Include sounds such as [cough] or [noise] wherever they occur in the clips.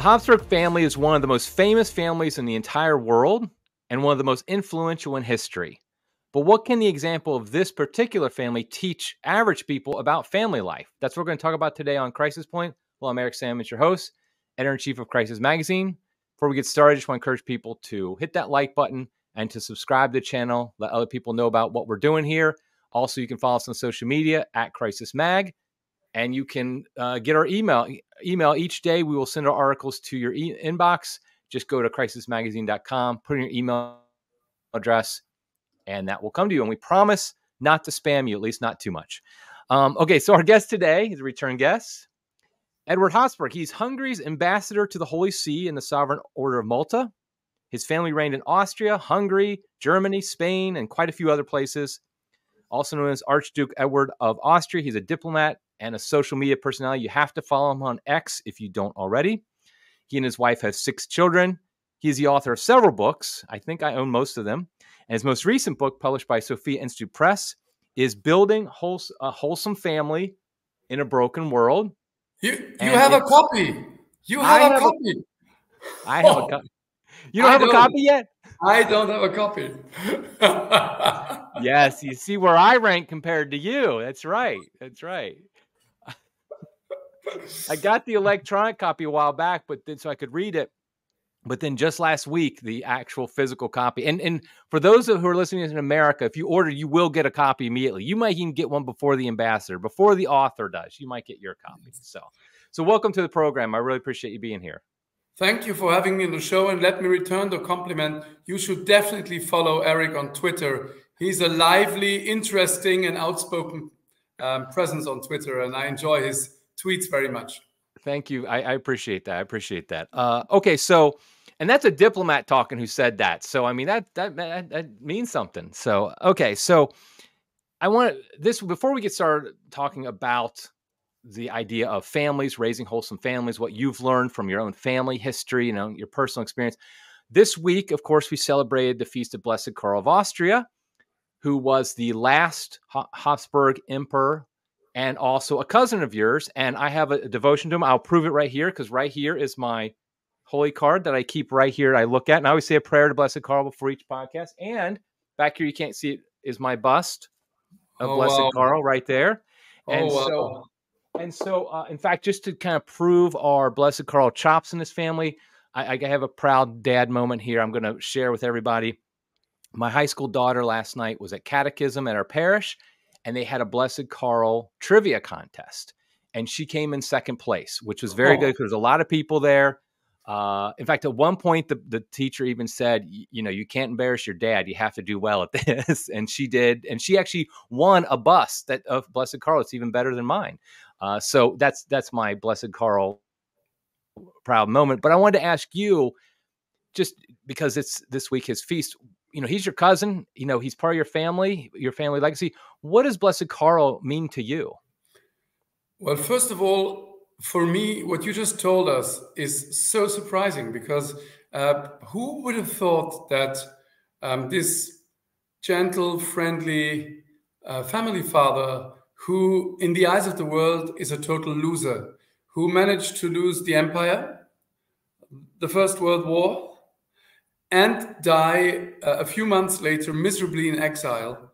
The Habsburg family is one of the most famous families in the entire world and one of the most influential in history. But what can the example of this particular family teach average people about family life? That's what we're going to talk about today on Crisis Point. Well, I'm Eric Sammons, your host, editor in chief of Crisis Magazine. Before we get started, I just want to encourage people to hit that like button and to subscribe to the channel, let other people know about what we're doing here. Also, you can follow us on social media at Crisis Mag, and you can uh, get our email. Email each day. We will send our articles to your e- inbox. Just go to crisismagazine.com, put in your email address, and that will come to you. And we promise not to spam you, at least not too much. Um, okay, so our guest today is a return guest, Eduard Habsburg. He's Hungary's ambassador to the Holy See and the Sovereign Order of Malta. His family reigned in Austria, Hungary, Germany, Spain, and quite a few other places. Also known as Archduke Eduard of Austria, he's a diplomat and a social media personality. You have to follow him on X if you don't already. He and his wife have six children. He's the author of several books. I think I own most of them. And his most recent book, published by Sophia Institute Press, is Building a Wholesome Family in a Broken World. You, you have a copy. You have, have a [laughs] copy. A, I have oh. a copy. You don't I have don't. a copy yet? I don't have a copy. [laughs] yes, you see where I rank compared to you. That's right. That's right. I got the electronic copy a while back, but then so I could read it. But then just last week, the actual physical copy. And and for those who are listening in America, if you order, you will get a copy immediately. You might even get one before the ambassador, before the author does. You might get your copy. So so welcome to the program. I really appreciate you being here. Thank you for having me on the show. And let me return the compliment. You should definitely follow Eric on Twitter. He's a lively, interesting, and outspoken um, presence on Twitter. And I enjoy his tweets very much. Thank you. I, I appreciate that. I appreciate that. Uh, okay, so and that's a diplomat talking who said that. So I mean that that that, that means something. So okay, so I want to this before we get started talking about the idea of families raising wholesome families, what you've learned from your own family history, you know, your personal experience. This week, of course, we celebrated the feast of Blessed Karl of Austria, who was the last Habsburg emperor and also a cousin of yours. And I have a, devotion to him. I'll prove it right here because right here is my holy card that I keep right here. I look at, and I always say a prayer to Blessed Karl before each podcast. And back here, you can't see it, is my bust of oh, Blessed wow. Karl right there. Oh, and wow. so, and so, uh, in fact, just to kind of prove our Blessed Karl chops in this family, I, I have a proud dad moment here. I'm going to share with everybody. My high school daughter last night was at catechism at our parish, and they had a Blessed Karl trivia contest. And she came in second place, which was very oh. good because there's a lot of people there. Uh, in fact, at one point, the, the teacher even said, you know, you can't embarrass your dad. You have to do well at [laughs] this. and she did. And she actually won a bus that of Blessed Karl. It's even better than mine. Uh, so that's that's my Blessed Karl proud moment. But I wanted to ask you, just because it's this week his feast, you know, he's your cousin, you know, he's part of your family, your family legacy. What does Blessed Karl mean to you? Well, first of all, for me, what you just told us is so surprising because uh, who would have thought that um, this gentle, friendly uh, family father, who in the eyes of the world is a total loser, who managed to lose the empire, the First World War, and die uh, a few months later miserably in exile,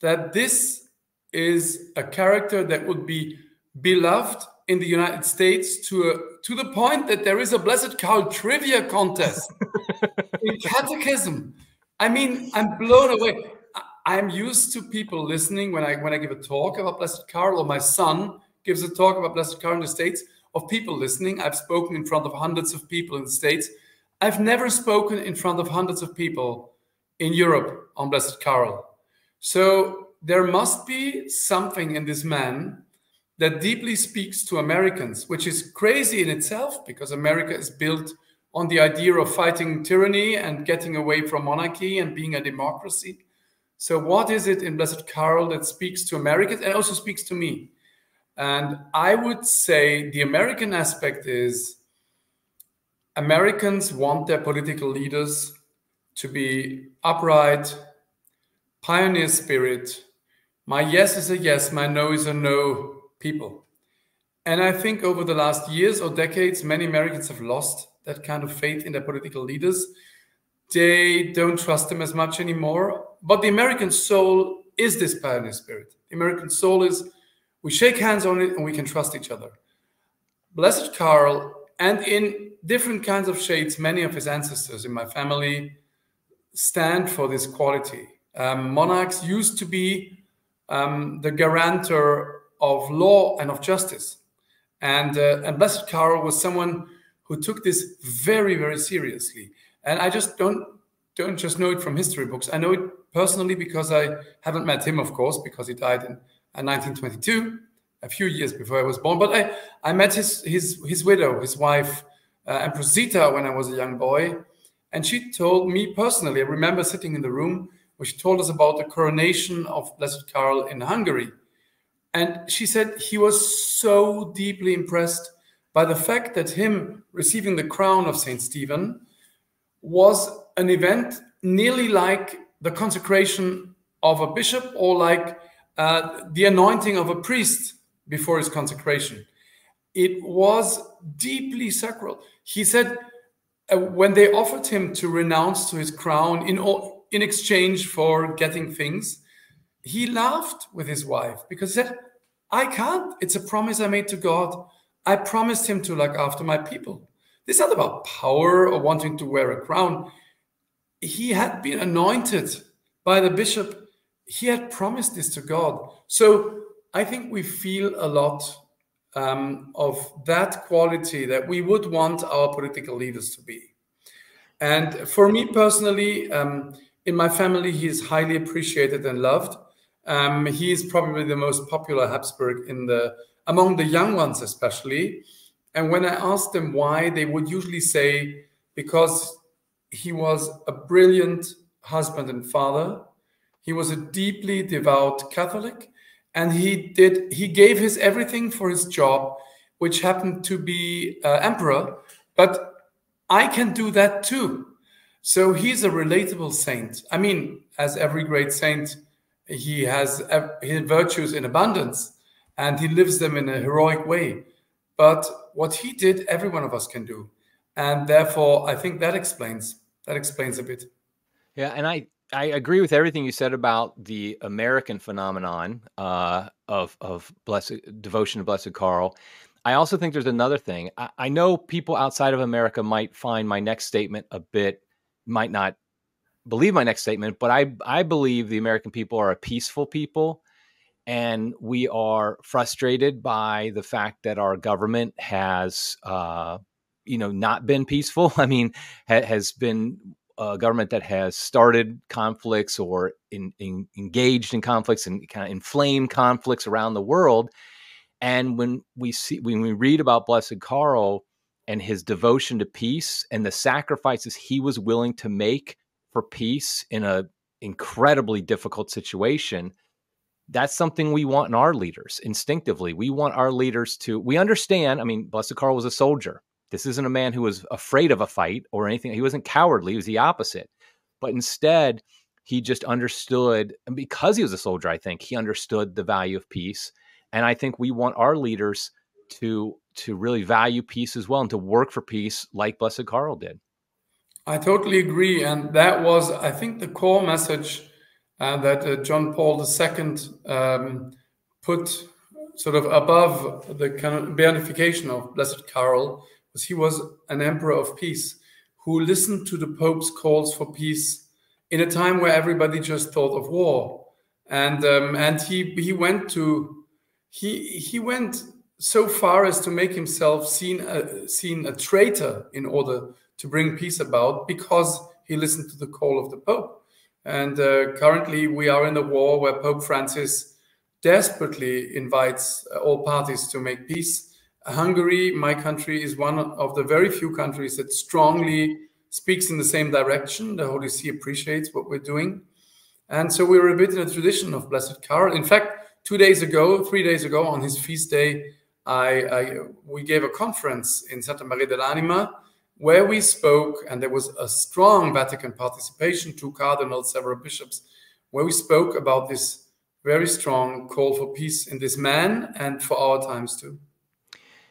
that this is a character that would be beloved in the United States to a, to the point that there is a Blessed Karl trivia contest [laughs] in catechism. I mean, I'm blown away. I'm used to people listening when I when I give a talk about Blessed Karl, or my son gives a talk about Blessed Karl in the States, of people listening. I've spoken in front of hundreds of people in the States I've never spoken in front of hundreds of people in Europe on Blessed Karl. So there must be something in this man that deeply speaks to Americans, which is crazy in itself because America is built on the idea of fighting tyranny and getting away from monarchy and being a democracy. So, what is it in Blessed Karl that speaks to Americans and also speaks to me? And I would say the American aspect is Americans want their political leaders to be upright, pioneer spirit, my yes is a yes, my no is a no people. And I think over the last years or decades, many Americans have lost that kind of faith in their political leaders. They don't trust them as much anymore. But the American soul is this pioneer spirit. The American soul is we shake hands on it and we can trust each other. Blessed Karl, and in different kinds of shades, many of his ancestors in my family stand for this quality. Um, monarchs used to be um, the guarantor of law and of justice. And, uh, and Blessed Karl was someone who took this very, very seriously. And I just don't don't just know it from history books. I know it personally because I haven't met him, of course, because he died in, in 1922, a few years before I was born. But I, I met his his his widow, his wife, uh, Empress Zita, when I was a young boy, and she told me personally. I remember sitting in the room where she told us about the coronation of Blessed Karl in Hungary and she said he was so deeply impressed by the fact that him receiving the crown of St. Stephen was an event nearly like the consecration of a bishop or like uh, the anointing of a priest before his consecration. It was deeply sacral. He said uh, when they offered him to renounce to his crown in, in exchange for getting things, he laughed with his wife because he said, I can't. It's a promise I made to God. I promised him to look after my people. This is not about power or wanting to wear a crown. He had been anointed by the bishop. He had promised this to God. So I think we feel a lot um, of that quality that we would want our political leaders to be. And for me personally, um, in my family, he is highly appreciated and loved. Um, he is probably the most popular Habsburg in the among the young ones, especially. And when I asked them why, they would usually say because he was a brilliant husband and father. He was a deeply devout Catholic, and he did he gave his everything for his job, which happened to be uh, emperor. But I can do that too. So he's a relatable saint. I mean, as every great saint he has his virtues in abundance and he lives them in a heroic way. But what he did, every one of us can do. And therefore, I think that explains that explains a bit. Yeah, and I I agree with everything you said about the American phenomenon uh, of of blessed devotion to Blessed Karl. I also think there's another thing. I, I know people outside of America might find my next statement a bit might not believe my next statement, but I I believe the American people are a peaceful people, and we are frustrated by the fact that our government has, uh, you know, not been peaceful. [laughs] I mean, ha- has been a government that has started conflicts or in, in, engaged in conflicts and kind of inflamed conflicts around the world. And when we see when we read about Blessed Karl and his devotion to peace and the sacrifices he was willing to make for peace in an incredibly difficult situation that's something we want in our leaders instinctively we want our leaders to we understand i mean blessed karl was a soldier this isn't a man who was afraid of a fight or anything he wasn't cowardly he was the opposite. But instead he just understood and because he was a soldier i think he understood the value of peace. And i think we want our leaders to to really value peace as well and to work for peace like blessed Karl did. I totally agree. And that was, I think, the core message uh, that uh, John Paul II um, put sort of above the kind of beatification of Blessed Karl was he was an emperor of peace who listened to the Pope's calls for peace in a time where everybody just thought of war. And um, and he he went to he he went so far as to make himself seen a, seen a traitor in order to bring peace about because he listened to the call of the Pope. And uh, currently, we are in a war where Pope Francis desperately invites uh, all parties to make peace. Hungary, my country, is one of the very few countries that strongly speaks in the same direction. The Holy See appreciates what we're doing. And so we're a bit in a tradition of Blessed Karl. In fact, two days ago, three days ago, on his feast day, I, I we gave a conference in Santa Maria dell'Anima where we spoke, and there was a strong Vatican participation, two cardinals, several bishops, where we spoke about this very strong call for peace in this man and for our times too.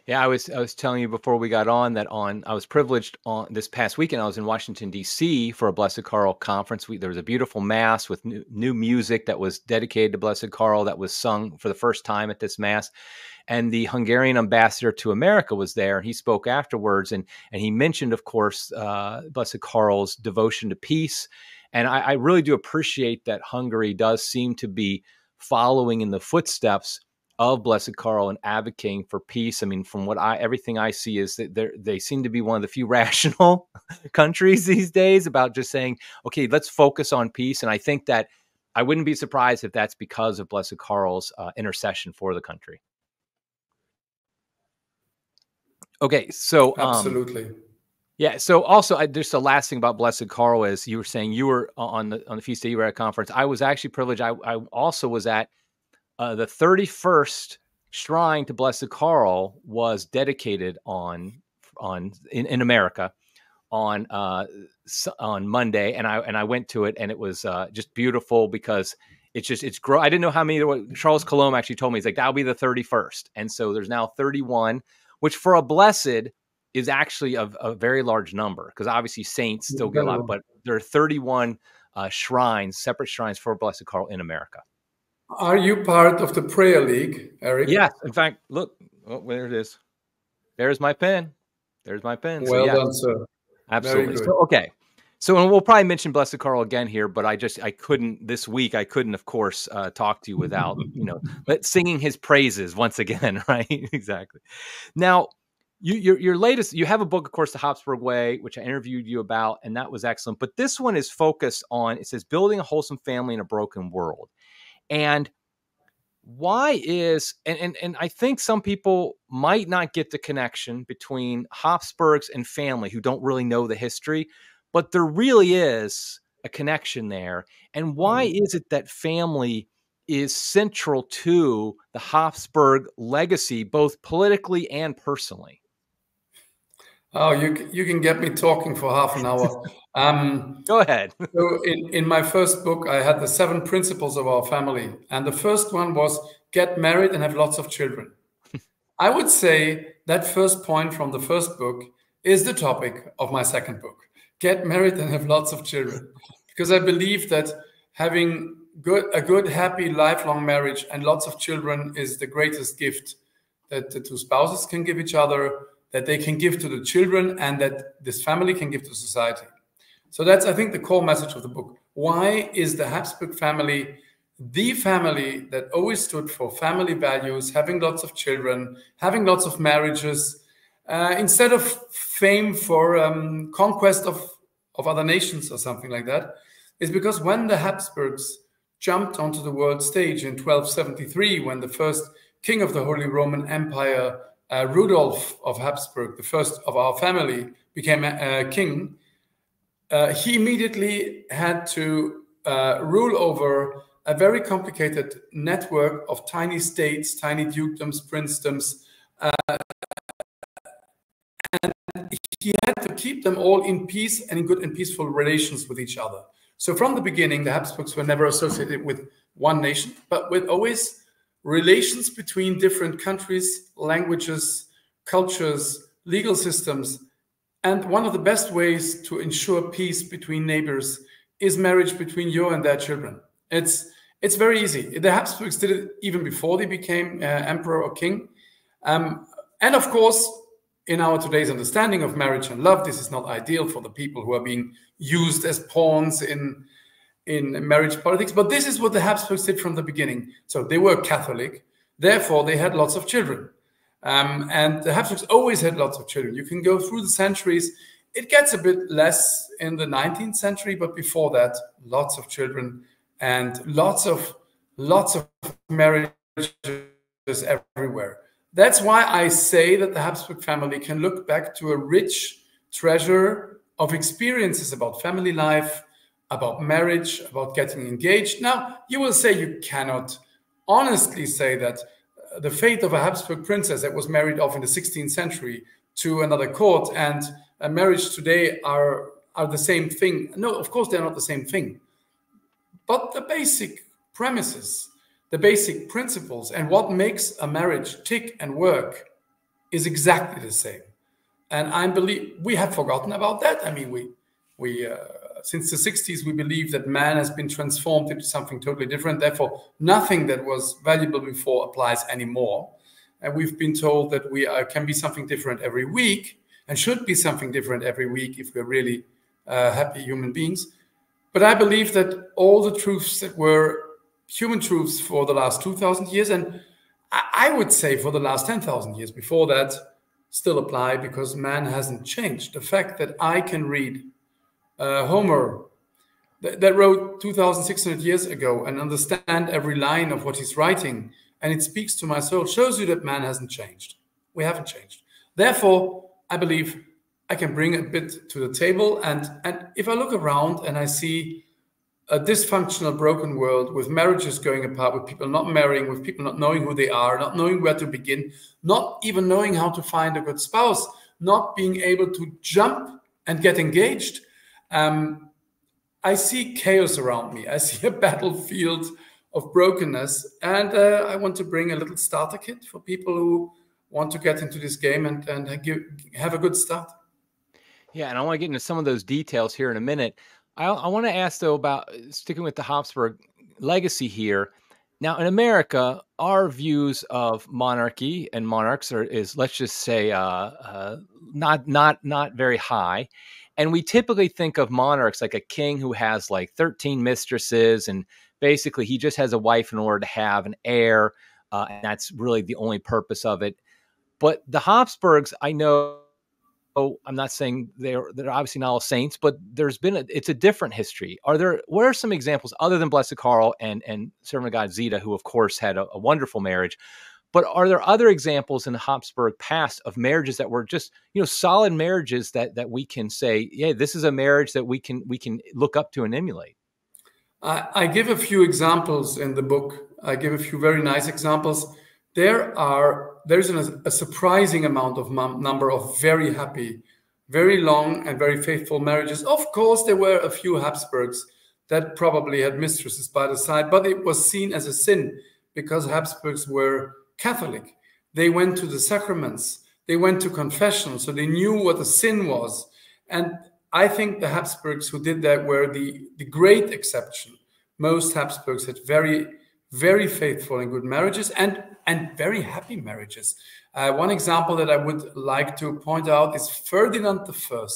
Yeah, I was I was telling you before we got on that on I was privileged on this past weekend. I was in Washington D.C. for a Blessed Karl conference. We, there was a beautiful mass with new, new music that was dedicated to Blessed Karl that was sung for the first time at this mass, and the Hungarian ambassador to America was there. and He spoke afterwards, and and he mentioned, of course, uh, Blessed Karl's devotion to peace. And I, I really do appreciate that Hungary does seem to be following in the footsteps of Blessed Karl and advocating for peace. I mean, from what I everything I see is that they they seem to be one of the few [laughs] rational countries these days about just saying, okay, let's focus on peace. And I think that I wouldn't be surprised if that's because of Blessed Karl's uh, intercession for the country. Okay, so um, absolutely. Yeah. So also, I, just the last thing about Blessed Karl is you were saying you were on the on the feast day you were at a conference. I was actually privileged. I, I also was at uh, the 31st shrine to Blessed Karl was dedicated on on in, in America on uh, on Monday, and I and I went to it, and it was uh, just beautiful because it's just it's grow. I didn't know how many. Charles Coulombe actually told me he's like that'll be the 31st, and so there's now 31, which for a blessed is actually a, a very large number because obviously saints still get a lot, but there are 31 uh, shrines, separate shrines for Blessed Karl in America. Are you part of the prayer league, Eric? Yes. In fact, look, oh, there it is. There's my pen. There's my pen. Well so, yeah. done, sir. Absolutely. So, okay. So, and we'll probably mention Blessed Karl again here, but I just I couldn't this week. I couldn't, of course, uh, talk to you without you know [laughs] singing his praises once again. [laughs] Right? exactly. Now, you, your your latest you have a book, of course, the Habsburg Way, which I interviewed you about, and that was excellent. But this one is focused on it says building a wholesome family in a broken world. And why is and, and and I think some people might not get the connection between Habsburgs and family who don't really know the history, but there really is a connection there. And why mm. is it that family is central to the Habsburg legacy, both politically and personally? Oh, you you can get me talking for half an hour. [laughs] Um, Go ahead. [laughs] so, in in my first book, I had the seven principles of our family, and the first one was get married and have lots of children. I would say that first point from the first book is the topic of my second book: get married and have lots of children, because I believe that having good a good, happy, lifelong marriage and lots of children is the greatest gift that the two spouses can give each other that they can give to the children and that this family can give to society. So that's, I think, the core message of the book. Why is the Habsburg family the family that always stood for family values, having lots of children, having lots of marriages, uh, instead of fame for um, conquest of, of other nations or something like that, is because when the Habsburgs jumped onto the world stage in 1273, when the first king of the Holy Roman Empire uh, Rudolf of Habsburg, the first of our family, became a, king, uh, he immediately had to uh, rule over a very complicated network of tiny states, tiny dukedoms, princedoms, uh, and he had to keep them all in peace and in good and peaceful relations with each other. So from the beginning, the Habsburgs were never associated with one nation, but with always relations between different countries, languages, cultures, legal systems. And one of the best ways to ensure peace between neighbors is marriage between you and their children. It's it's very easy. The Habsburgs did it even before they became uh, emperor or king. Um, and of course, in our today's understanding of marriage and love, this is not ideal for the people who are being used as pawns in in marriage politics. But this is what the Habsburgs did from the beginning. So they were Catholic, therefore they had lots of children. Um, and the Habsburgs always had lots of children. You can go through the centuries. It gets a bit less in the 19th century, but before that, lots of children and lots of lots of marriages everywhere. That's why I say that the Habsburg family can look back to a rich treasure of experiences about family life, about marriage, about getting engaged. Now, you will say you cannot honestly say that uh, the fate of a Habsburg princess that was married off in the 16th century to another court and a marriage today are, are the same thing. No, of course, they're not the same thing. But the basic premises, the basic principles, and what makes a marriage tick and work is exactly the same. And I believe we have forgotten about that. I mean, we we uh, since the 60s we believe that man has been transformed into something totally different. Therefore, nothing that was valuable before applies anymore. And we've been told that we are, can be something different every week and should be something different every week if we're really uh, happy human beings. But I believe that all the truths that were human truths for the last 2,000 years, and I would say for the last 10,000 years before that, still apply because man hasn't changed. The fact that I can read uh, Homer that, that wrote 2,600 years ago and understand every line of what he's writing, and it speaks to my soul, shows you that man hasn't changed. We haven't changed. Therefore, I believe I can bring a bit to the table. And, and if I look around and I see a dysfunctional, broken world with marriages going apart, with people not marrying, with people not knowing who they are, not knowing where to begin, not even knowing how to find a good spouse, not being able to jump and get engaged. Um, I see chaos around me. I see a [laughs] battlefield of brokenness. And uh, I want to bring a little starter kit for people who want to get into this game and, and give, have a good start. Yeah, and I want to get into some of those details here in a minute. I, I want to ask though about uh, sticking with the Habsburg legacy here. Now, in America, our views of monarchy and monarchs are is let's just say uh, uh, not not not very high, and we typically think of monarchs like a king who has like thirteen mistresses, and basically he just has a wife in order to have an heir, uh, and that's really the only purpose of it. But the Habsburgs, I know oh, I'm not saying they're they're obviously not all saints, but there's been a, it's a different history. Are there what are some examples other than Blessed Karl and and servant of God Zita, who of course had a, a wonderful marriage? But are there other examples in the Habsburg past of marriages that were just you know solid marriages that that we can say, yeah, this is a marriage that we can we can look up to and emulate? I, I give a few examples in the book. I give a few very nice examples. There are there's a surprising amount of number of very happy, very long and very faithful marriages. Of course, there were a few Habsburgs that probably had mistresses by the side, but it was seen as a sin because Habsburgs were Catholic. They went to the sacraments, they went to confession, so they knew what a sin was. And I think the Habsburgs who did that were the, the great exception. Most Habsburgs had very very faithful and good marriages and and very happy marriages. Uh, one example that I would like to point out is Ferdinand I.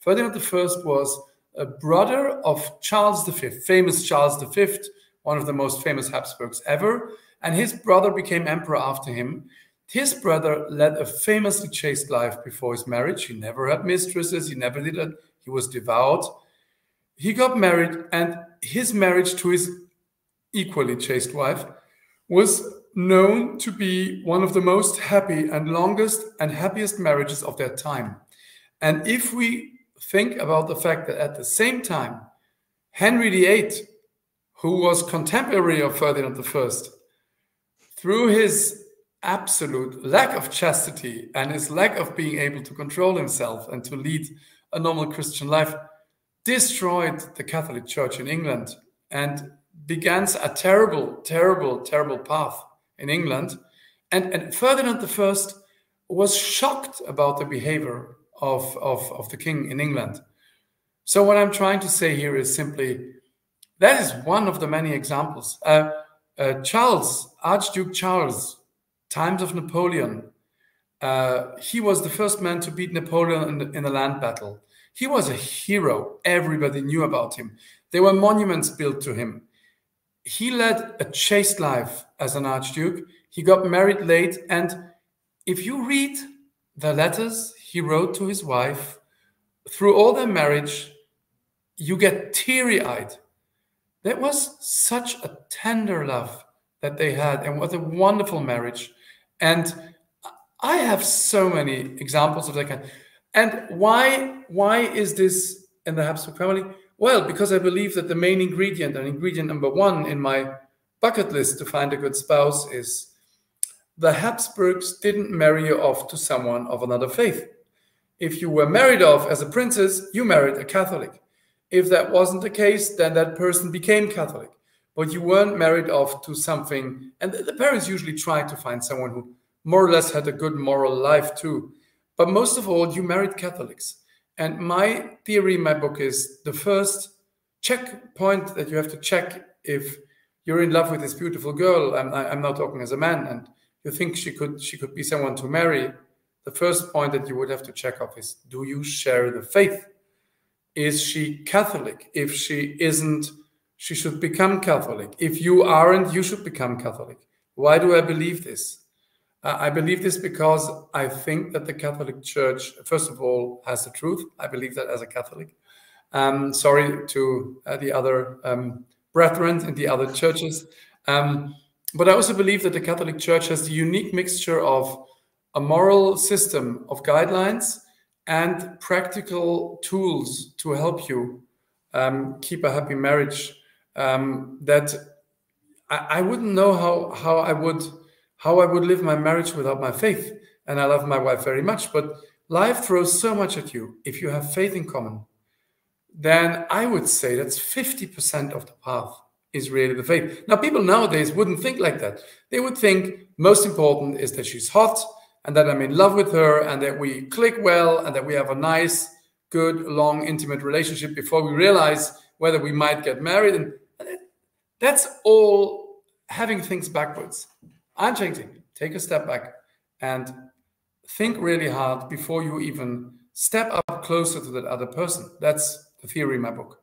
Ferdinand I was a brother of Charles V, famous Charles V, one of the most famous Habsburgs ever, and his brother became emperor after him. His brother led a famously chaste life before his marriage. He never had mistresses, he never did it. He was devout. He got married, and his marriage to his equally chaste wife, was known to be one of the most happy and longest and happiest marriages of their time. And if we think about the fact that at the same time, Henry VIII, who was contemporary of Ferdinand I, through his absolute lack of chastity and his lack of being able to control himself and to lead a normal Christian life, destroyed the Catholic Church in England and began a terrible, terrible, terrible path in England. And, and Ferdinand I was shocked about the behavior of, of, of the king in England. So, what I'm trying to say here is simply that is one of the many examples. Uh, uh, Charles, Archduke Charles, times of Napoleon, uh, he was the first man to beat Napoleon in, in a land battle. He was a hero. Everybody knew about him. There were monuments built to him he led a chaste life as an archduke. He got married late, and if you read the letters he wrote to his wife through all their marriage, you get teary eyed. That was such a tender love that they had, and what a wonderful marriage. And I have so many examples of that kind. And why why is this in the Habsburg family? Well, because I believe that the main ingredient and ingredient number one in my bucket list to find a good spouse is the Habsburgs didn't marry you off to someone of another faith. If you were married off as a princess, you married a Catholic. If that wasn't the case, then that person became Catholic. But you weren't married off to something, and the parents usually try to find someone who more or less had a good moral life too. But most of all, you married Catholics. And my theory in my book is the first checkpoint that you have to check if you're in love with this beautiful girl. I'm, I'm not talking as a man, and you think she could she could be someone to marry. The first point that you would have to check off is: Do you share the faith? Is she Catholic? If she isn't, she should become Catholic. If you aren't, you should become Catholic. Why do I believe this? Uh, I believe this because I think that the Catholic Church, first of all, has the truth. I believe that as a Catholic. Um, sorry to uh, the other um, brethren in the other churches. Um, but I also believe that the Catholic Church has the unique mixture of a moral system of guidelines and practical tools to help you um, keep a happy marriage. Um, that I, I, wouldn't know how how I would how I would live my marriage without my faith. And I love my wife very much, but life throws so much at you. If you have faith in common, then I would say that's 50% of the path is really the faith. Now, people nowadays wouldn't think like that. They would think most important is that she's hot and that I'm in love with her and that we click well and that we have a nice, good, long, intimate relationship before we realize whether we might get married. And that's all having things backwards. I'm changing. Take a step back and think really hard before you even step up closer to that other person. That's the theory in my book.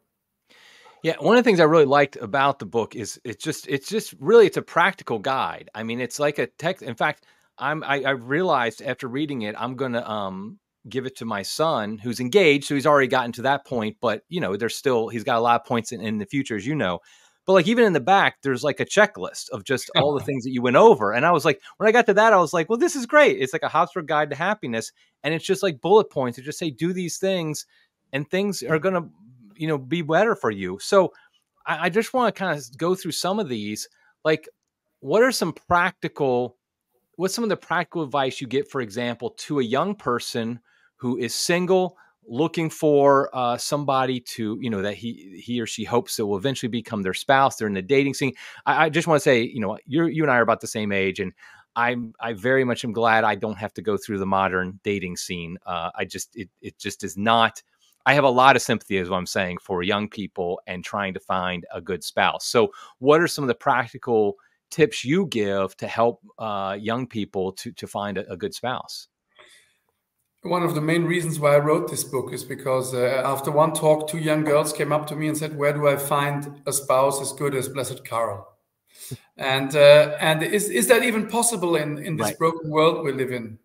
Yeah, one of the things I really liked about the book is it's just it's just really it's a practical guide. I mean, it's like a text. In fact, I'm I, I realized after reading it, I'm gonna um give it to my son who's engaged, so he's already gotten to that point. But you know, there's still he's got a lot of points in, in the future, as you know. But like even in the back, there's like a checklist of just [laughs] all the things that you went over. And I was like, when I got to that, I was like, well, this is great. It's like a Habsburg guide to happiness. And it's just like bullet points to just say, do these things and things are gonna you know be better for you so i, I just want to kind of go through some of these like what are some practical what's some of the practical advice you get for example to a young person who is single looking for uh, somebody to you know that he he or she hopes that will eventually become their spouse they're in the dating scene i, I just want to say you know you you and i are about the same age and i'm i very much am glad i don't have to go through the modern dating scene uh, i just it, it just is not I have a lot of sympathy, is what I'm saying, for young people and trying to find a good spouse. So, what are some of the practical tips you give to help uh, young people to to find a, a, good spouse? One of the main reasons why I wrote this book is because uh, after one talk, two young girls came up to me and said, "Where do I find a spouse as good as Blessed Karl?" and uh, and is is that even possible in in this right. broken world we live in?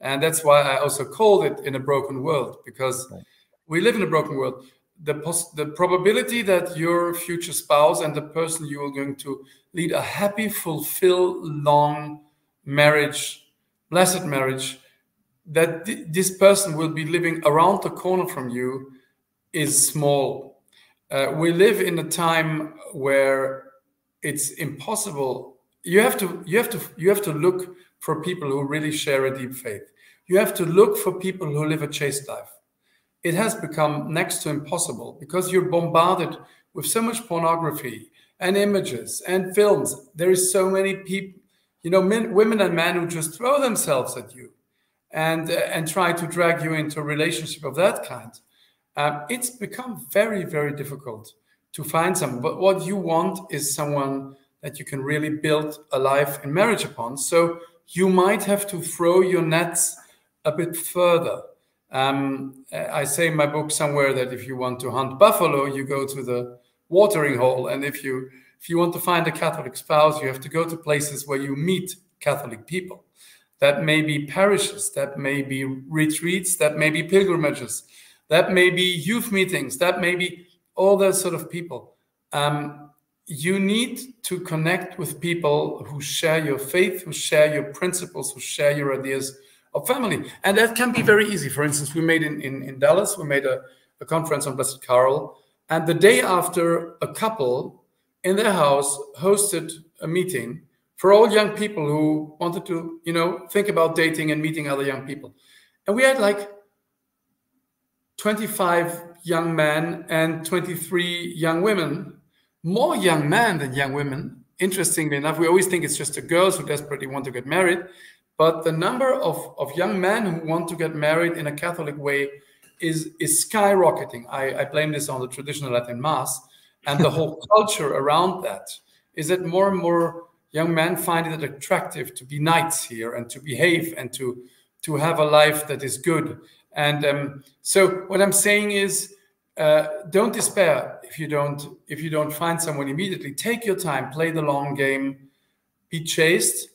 And that's why I also called it in a broken world because. Right we live in a broken world. The, pos- the probability that your future spouse and the person you are going to lead a happy, fulfilled, long marriage, blessed marriage, that th- this person will be living around the corner from you is small. Uh, we live in a time where it's impossible. You have to you have to you have to look for people who really share a deep faith. You have to look for people who live a chaste life it has become next to impossible because you're bombarded with so much pornography and images and films. There is so many people, you know, men, women and men who just throw themselves at you and uh, and try to drag you into a relationship of that kind. Um, it's become very very difficult to find someone. But what you want is someone that you can really build a life in marriage upon. So you might have to throw your nets a bit further um, I say in my book somewhere that if you want to hunt buffalo, you go to the watering hole, and if you if you want to find a Catholic spouse, you have to go to places where you meet Catholic people. That may be parishes, that may be retreats, that may be pilgrimages, that may be youth meetings, that may be all those sort of people. Um, you need to connect with people who share your faith, who share your principles, who share your ideas of family. And that can be very easy. For instance, we made in, in, in Dallas, we made a, a conference on Blessed Karl. And the day after, a couple in their house hosted a meeting for all young people who wanted to, you know, think about dating and meeting other young people. And we had like 25 young men and 23 young women, more young men than young women. Interestingly enough, we always think it's just the girls who desperately want to get married. but the number of, of young men who want to get married in a Catholic way is, is skyrocketing. I, I blame this on the traditional Latin Mass and the whole [laughs] culture around that. Is that more and more young men find it attractive to be knights here and to behave and to, to have a life that is good. And um, so what I'm saying is, uh, don't despair if you don't if you don't find someone immediately. Take your time, play the long game, be chaste,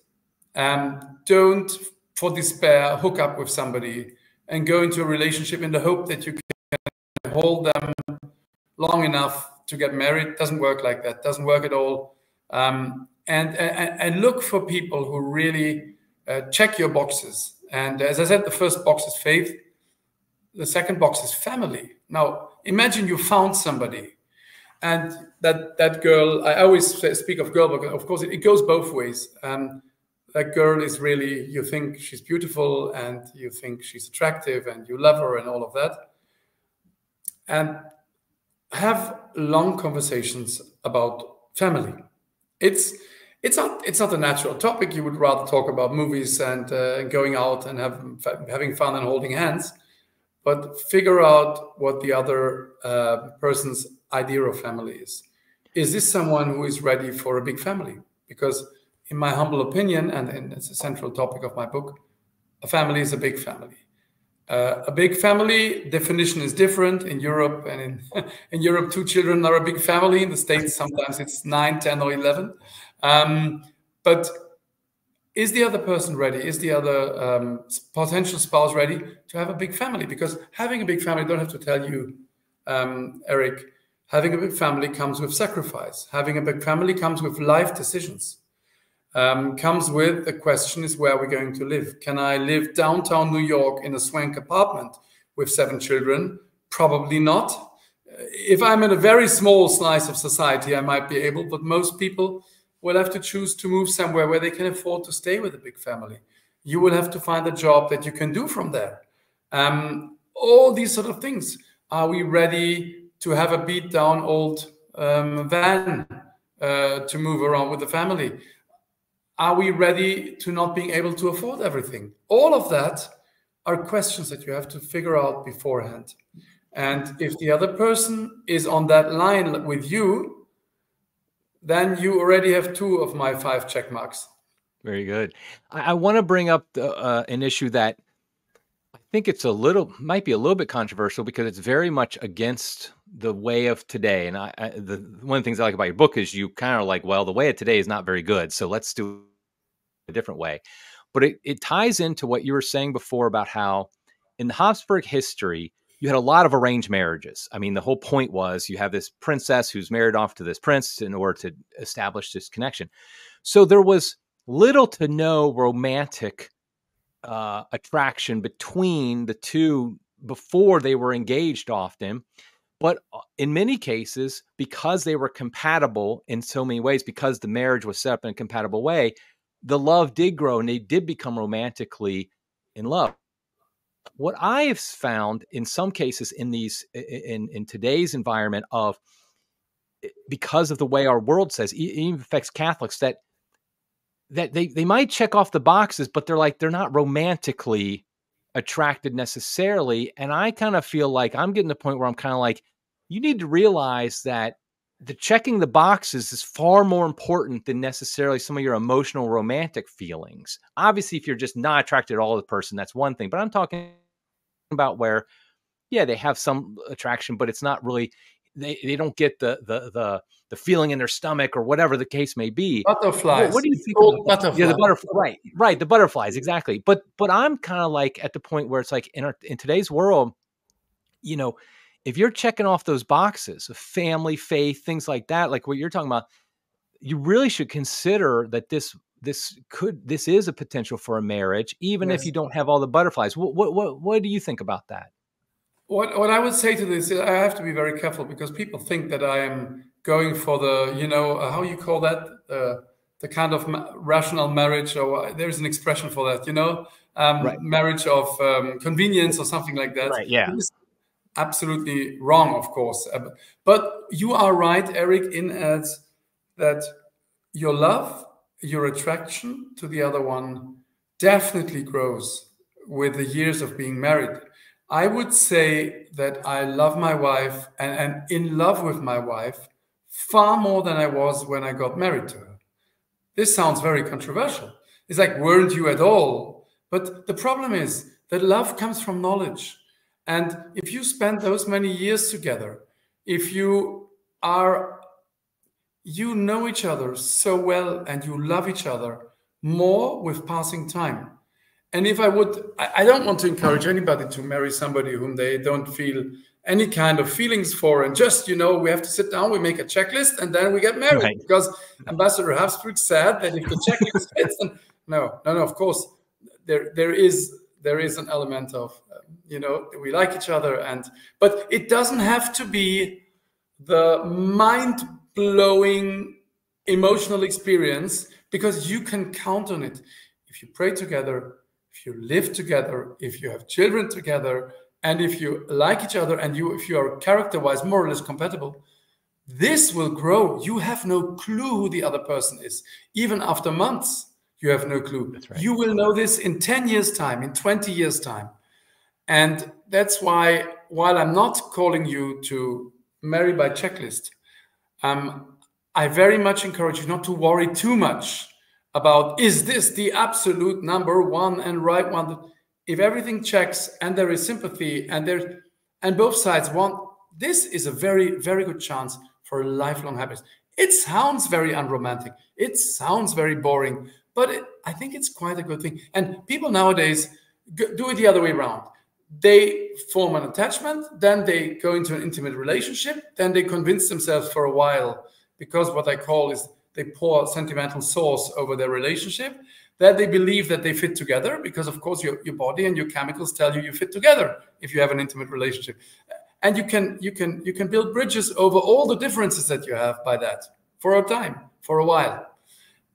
um, don't, for despair, hook up with somebody and go into a relationship in the hope that you can hold them long enough to get married. Doesn't work like that. Doesn't work at all. Um, and, and, and look for people who really uh, check your boxes. And as I said, the first box is faith. The second box is family. Now, imagine you found somebody and that that girl i always speak of girl but of course it, it goes both ways um, that girl is really you think she's beautiful and you think she's attractive and you love her and all of that and have long conversations about family it's it's not it's not a natural topic you would rather talk about movies and uh, going out and have, having fun and holding hands but figure out what the other uh, person's idea of family is is this someone who is ready for a big family because in my humble opinion, and, and it's a central topic of my book, a family is a big family. Uh, a big family definition is different in Europe, and in [laughs] in Europe, two children are a big family. In the States, sometimes it's nine, ten, or eleven. Um, but is the other person ready? Is the other um, potential spouse ready to have a big family? Because having a big family, I don't have to tell you, um, Eric, having a big family comes with sacrifice. Having a big family comes with life decisions um, comes with the question is where we're going to live. Can I live downtown New York in a swank apartment with seven children? Probably not. If I'm in a very small slice of society, I might be able, but most people will have to choose to move somewhere where they can afford to stay with a big family. You will have to find a job that you can do from there. Um, all these sort of things. Are we ready to have a beat down old um, van uh, to move around with the family? Are we ready to not being able to afford everything? All of that are questions that you have to figure out beforehand. And if the other person is on that line with you, then you already have two of my five check marks. Very good. I, I want to bring up the, uh, an issue that I think it's a little, might be a little bit controversial because it's very much against the way of today. And I, I the one of the things I like about your book is you kind of like, well, the way of today is not very good, so let's do a different way. But it, it ties into what you were saying before about how in Habsburg history, you had a lot of arranged marriages. I mean, the whole point was you have this princess who's married off to this prince in order to establish this connection. So there was little to no romantic uh, attraction between the two before they were engaged often. But uh, in many cases, because they were compatible in so many ways, because the marriage was set up in a compatible way, the love did grow and they did become romantically in love. What I have found in some cases in these in in today's environment of because of the way our world says, it even affects Catholics that that they they might check off the boxes, but they're like they're not romantically attracted necessarily. And I kind of feel like I'm getting to the point where I'm kind of like, you need to realize that the checking the boxes is far more important than necessarily some of your emotional romantic feelings. Obviously, if you're just not attracted at all to the person, that's one thing. But I'm talking about where, yeah, they have some attraction, but it's not really they, they don't get the the the the feeling in their stomach or whatever the case may be. Butterflies. What, what do you think? Butterflies. Yeah, the butterfly. Right, right. The butterflies, exactly. But but I'm kind of like at the point where it's like in our in today's world, you know, if you're checking off those boxes of family, faith, things like that, like what you're talking about, you really should consider that this this could this is a potential for a marriage, even yes. if you don't have all the butterflies. What, what what what do you think about that? What what I would say to this is I have to be very careful because people think that I am going for the you know uh, how you call that uh, the kind of ma- rational marriage or there's an expression for that you know um, right. marriage of um, convenience or something like that. Right. Yeah absolutely wrong, of course. Uh, but you are right, Eric, in as that your love, your attraction to the other one definitely grows with the years of being married. I would say that I love my wife and, and in love with my wife far more than I was when I got married to her. This sounds very controversial. It's like, weren't you at all? But the problem is that love comes from knowledge. And if you spend those many years together, if you are, you know each other so well and you love each other more with passing time. And if I would, I don't want to encourage anybody to marry somebody whom they don't feel any kind of feelings for. And just, you know, we have to sit down, we make a checklist, and then we get married. Right. Because Ambassador Habsburg said that if the checklist fits, then no, no, no, of course, there, there is there is an element of um, you know we like each other and but it doesn't have to be the mind blowing emotional experience because you can count on it. If you pray together if you live together if you have children together and if you like each other and you if you are character wise more or less compatible this will grow. You have no clue who the other person is even after months you have no clue right. you will know this in 10 years time in 20 years time and that's why, while I'm not calling you to marry by checklist, um, I very much encourage you not to worry too much about is this the absolute number one and right one. If everything checks and there is sympathy and there and both sides want this is a very very good chance for a lifelong happiness. It sounds very unromantic. It sounds very boring, but it, I think it's quite a good thing. And people nowadays do it the other way around they form an attachment, then they go into an intimate relationship, then they convince themselves for a while because what I call is they pour sentimental sauce over their relationship. That they believe that they fit together because, of course, your, your body and your chemicals tell you you fit together if you have an intimate relationship. And you can you can you can build bridges over all the differences that you have by that for a time, for a while.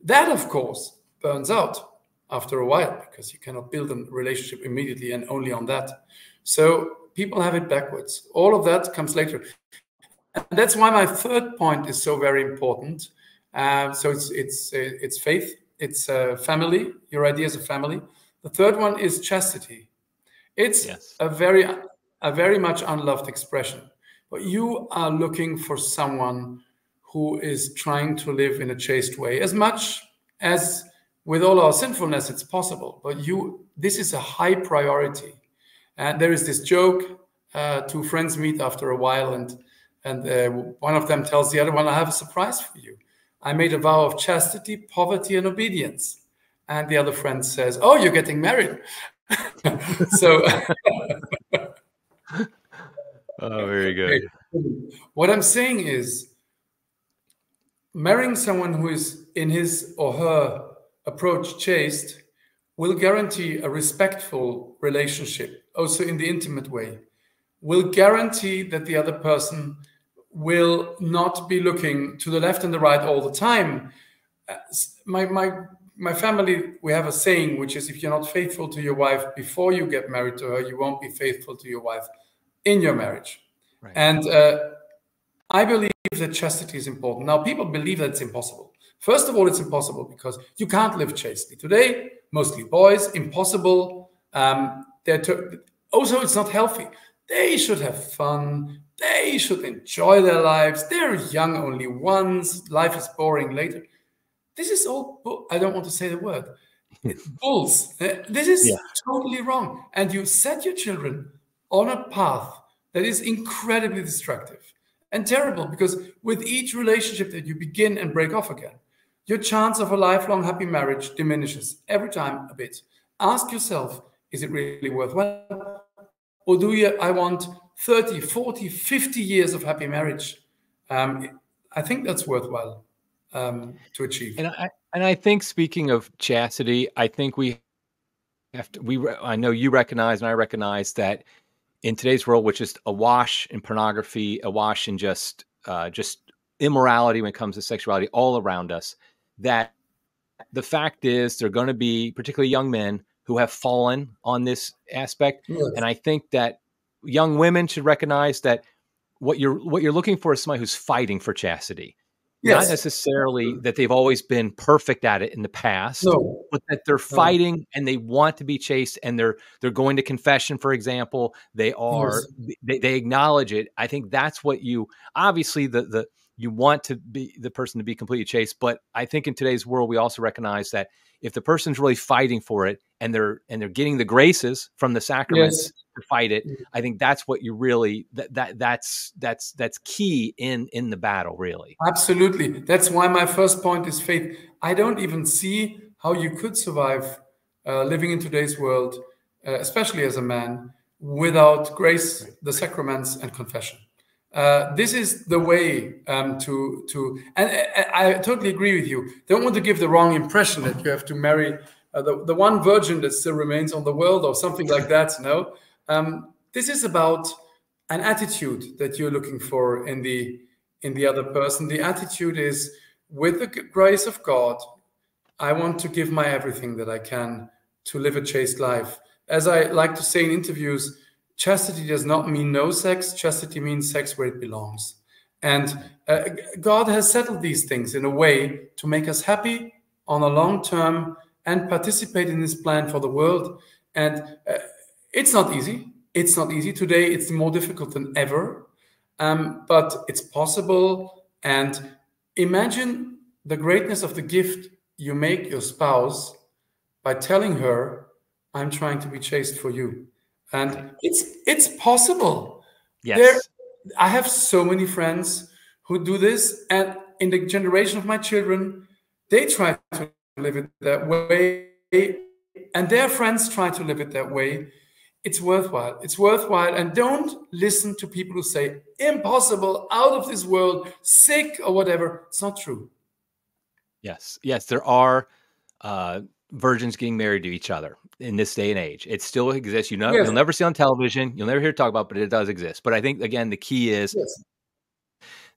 That, of course, burns out after a while because you cannot build a relationship immediately and only on that. So people have it backwards. All of that comes later. And that's why my third point is so very important. Uh, so it's it's it's faith, it's uh, family, your ideas of family. The third one is chastity. It's yes. a very a very much unloved expression. But you are looking for someone who is trying to live in a chaste way as much as with all our sinfulness, it's possible. But you, this is a high priority. And there is this joke: uh, two friends meet after a while, and and uh, one of them tells the other one, "I have a surprise for you. I made a vow of chastity, poverty, and obedience." And the other friend says, "Oh, you're getting married." [laughs] so. [laughs] oh, very good. What I'm saying is, marrying someone who is in his or her approach chaste will guarantee a respectful relationship, also in the intimate way, will guarantee that the other person will not be looking to the left and the right all the time. Uh, my, my, my family, we have a saying, which is if you're not faithful to your wife before you get married to her, you won't be faithful to your wife in your marriage. Right. And uh, I believe that chastity is important. Now, people believe that it's impossible. First of all, it's impossible because you can't live chastely. Today, mostly boys, impossible. Um, they're also, it's not healthy. They should have fun. They should enjoy their lives. They're young only once. Life is boring later. This is all, I don't want to say the word. [laughs] bulls. Uh, this is yeah. totally wrong. And you set your children on a path that is incredibly destructive and terrible because with each relationship that you begin and break off again, your chance of a lifelong happy marriage diminishes every time a bit. Ask yourself, is it really worthwhile? Or do you, I want 30, 40, 50 years of happy marriage? Um, I think that's worthwhile um, to achieve. And I, and I think speaking of chastity, I think we have to, we, I know you recognize and I recognize that in today's world, which is awash in pornography, awash in just, uh, just immorality when it comes to sexuality all around us, that the fact is they're going to be particularly young men who have fallen on this aspect yes. and i think that young women should recognize that what you're what you're looking for is somebody who's fighting for chastity Yes. Not necessarily that they've always been perfect at it in the past, no. but that they're fighting no. and they want to be chaste and they're they're going to confession, for example. They are yes. they, they acknowledge it. I think that's what you obviously the the you want to be the person to be completely chaste, but I think in today's world we also recognize that if the person's really fighting for it and they're and they're getting the graces from the sacraments yes. to fight it, mm. I think that's what you really that, that that's that's that's key in in the battle, really. Absolutely. That's why my first point is faith. I don't even see how you could survive uh, living in today's world, uh, especially as a man, without grace, the sacraments, and confession. Uh, this is the way um, to to and I, I, totally agree with you. Don't want to give the wrong impression that you have to marry uh, the, the one virgin that still remains on the world or something like that no? Um, this is about an attitude that you're looking for in the in the other person. The attitude is with the grace of god i want to give my everything that i can to live a chaste life. As i like to say in interviews chastity does not mean no sex. Chastity means sex where it belongs. And uh, God has settled these things in a way to make us happy on a long term and participate in His plan for the world. And uh, it's not easy. It's not easy. Today, it's more difficult than ever. Um, but it's possible. And imagine the greatness of the gift you make your spouse by telling her, I'm trying to be chaste for you and it's it's possible. Yes. There, I have so many friends who do this, and in the generation of my children, they try to live it that way, and their friends try to live it that way. It's worthwhile. It's worthwhile, and don't listen to people who say impossible, out of this world, sick or whatever. It's not true. Yes, yes, there are uh, virgins getting married to each other in this day and age. It still exists. You know, yes. you'll never see on television. You'll never hear talk about, but it does exist. But I think again, the key is yes.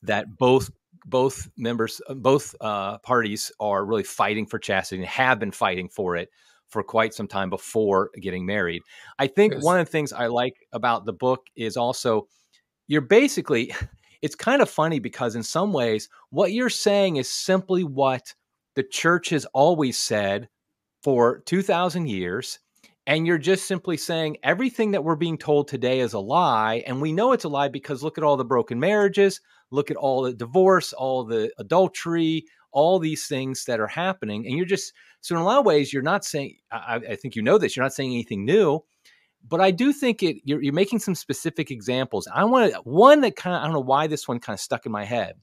that both both members, uh, both uh, parties are really fighting for chastity and have been fighting for it for quite some time before getting married. I think yes. one of the things I like about the book is also you're basically. [laughs] It's kind of funny because in some ways, what you're saying is simply what the church has always said for 2,000 years. And you're just simply saying everything that we're being told today is a lie. And we know it's a lie because look at all the broken marriages, look at all the divorce, all the adultery, all these things that are happening. And you're just, so in a lot of ways, you're not saying, I, I think you know this, you're not saying anything new. But I do think it, you're, you're making some specific examples. I want one that kind of, I don't know why this one kind of stuck in my head.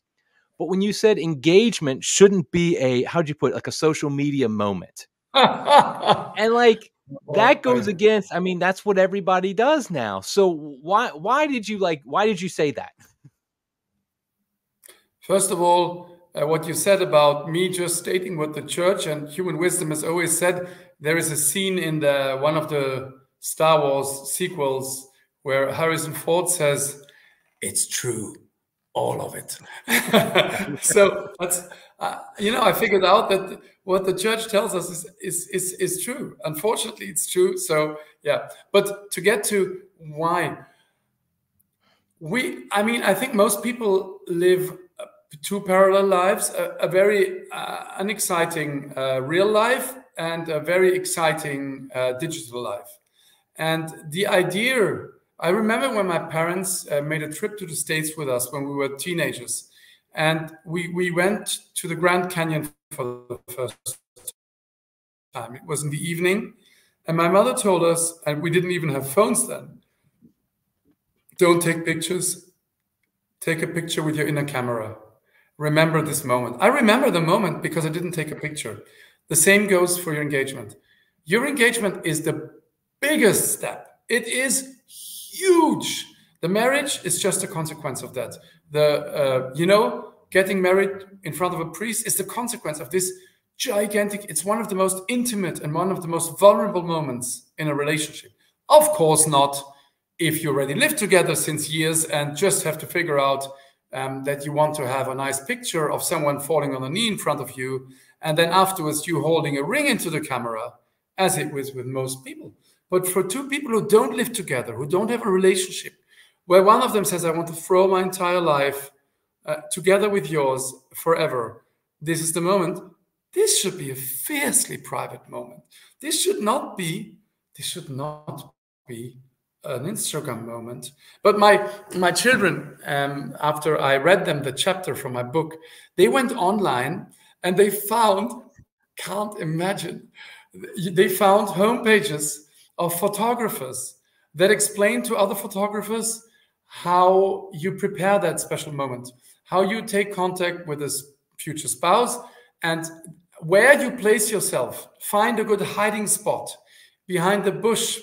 But when you said engagement shouldn't be a, how'd you put it, like a social media moment [laughs] and like that goes against i mean that's what everybody does now. So why why did you like why did you say that? First of all uh, what you said about me just stating what the church and human wisdom has always said there is a scene in the one of the star wars sequels where harrison ford says it's true all of it. [laughs] So that's uh, you know i figured out that what the church tells us is, is, is, is true. Unfortunately, it's true. So, yeah. But to get to why, we, I mean, I think most people live two parallel lives a, a very uh, unexciting uh, real life and a very exciting uh, digital life. And the idea, I remember when my parents uh, made a trip to the States with us when we were teenagers. And we, we went to the Grand Canyon for the first time. It was in the evening. And my mother told us, and we didn't even have phones then don't take pictures. Take a picture with your inner camera. Remember this moment. I remember the moment because I didn't take a picture. The same goes for your engagement. Your engagement is the biggest step, it is huge. The marriage is just a consequence of that. The, uh, you know, getting married in front of a priest is the consequence of this gigantic it's one of the most intimate and one of the most vulnerable moments in a relationship. Of course not if you already lived together since years and just have to figure out um, that you want to have a nice picture of someone falling on a knee in front of you and then afterwards you holding a ring into the camera as it was with most people. But for two people who don't live together who don't have a relationship where one of them says i want to throw my entire life uh, together with yours forever. This is the moment. This should be a fiercely private moment. This should not be. This should not be an Instagram moment. But my my children, um, after I read them the chapter from my book, they went online and they found. Can't imagine. They found home pages of photographers that explain to other photographers how you prepare that special moment, how you take contact with a future spouse, and where you place yourself. Find a good hiding spot behind the bush,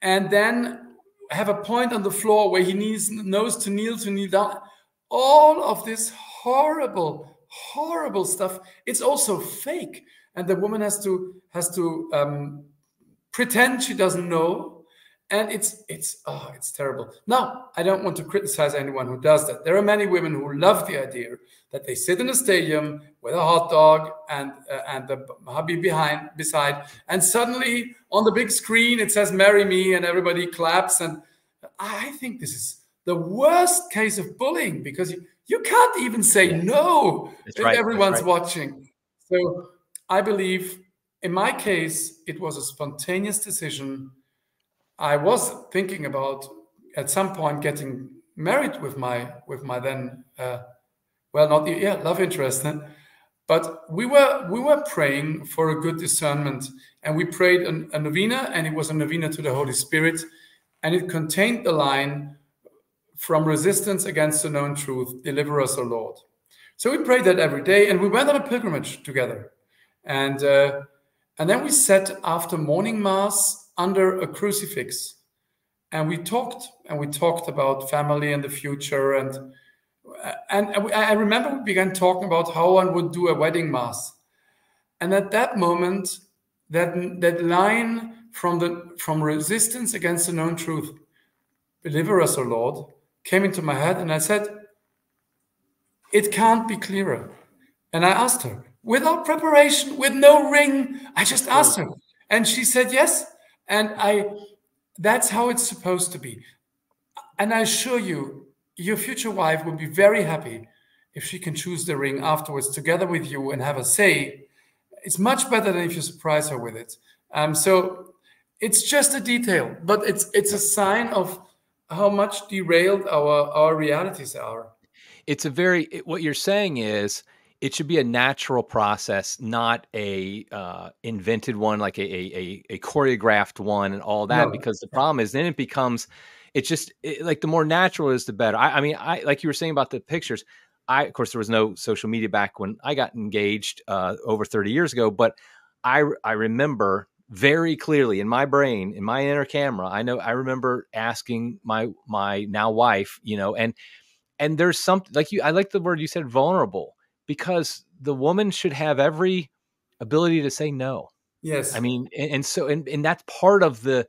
and then have a point on the floor where he needs knows to kneel to kneel down. All of this horrible, horrible stuff. It's also fake, and the woman has to has to um, pretend she doesn't know and it's it's oh it's terrible now i don't want to criticize anyone who does that there are many women who love the idea that they sit in a stadium with a hot dog and uh, and the hubby behind beside and suddenly on the big screen it says marry me and everybody claps and i think this is the worst case of bullying because you, you can't even say no if right. everyone's right. watching so i believe in my case it was a spontaneous decision I was thinking about at some point getting married with my with my then uh, well not yeah love interest but we were we were praying for a good discernment and we prayed a, a novena and it was a novena to the Holy Spirit and it contained the line from resistance against the known truth deliver us o Lord. So we prayed that every day and we went on a pilgrimage together. And uh, and then we sat after morning mass under a crucifix. And we talked and we talked about family and the future and and I remember we began talking about how one would do a wedding mass. And at that moment that that line from the from resistance against the known truth deliver us o lord came into my head and i said it can't be clearer. And i asked her without preparation with no ring i just asked her. Mm. And she said yes and I, that's how it's supposed to be. And I assure you, your future wife will be very happy if she can choose the ring afterwards together with you and have a say. It's much better than if you surprise her with it. Um, so it's just a detail, but it's it's a sign of how much derailed our our realities are. It's a very what you're saying is it should be a natural process, not a uh, invented one, like a, a, a choreographed one, and all that. No. Because the problem is, then it becomes, it's just it, like the more natural is, the better. I, I, mean, I like you were saying about the pictures. I, of course, there was no social media back when I got engaged uh, over 30 years ago, but I I remember very clearly in my brain, in my inner camera, I know I remember asking my my now wife, you know, and and there's something like you. I like the word you said, vulnerable because the woman should have every ability to say no. Yes. I mean, and, and so and, and that's part of the